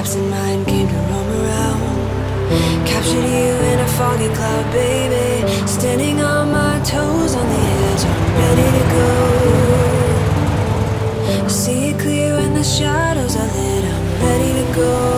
absent mind came to roam around. Captured you in a foggy cloud, baby. Standing on my toes on the edge, I'm ready to go. See it clear when the shadows are lit, I'm ready to go.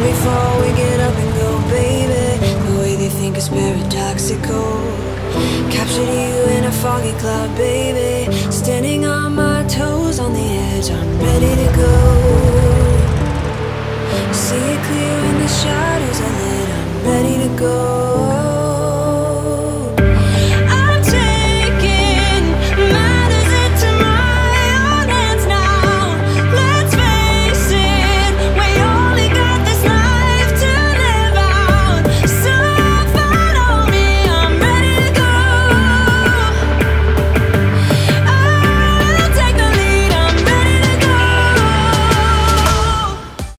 When we fall, we get up and go, baby. The way they think is paradoxical. Captured you in a foggy cloud, baby. Standing on my toes on the edge, I'm ready to go. See it clear when the shadows are lit, I'm ready to go.